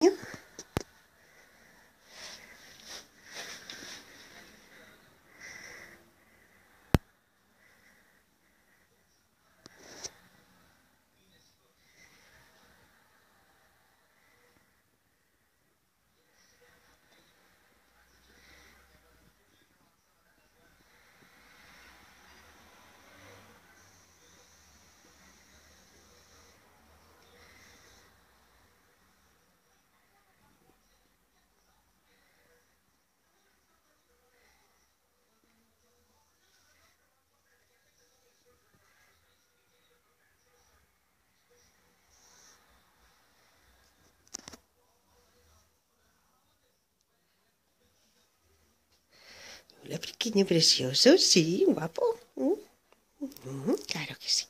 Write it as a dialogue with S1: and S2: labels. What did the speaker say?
S1: you. Pequeño precioso, sí, guapo. Mm, claro que sí.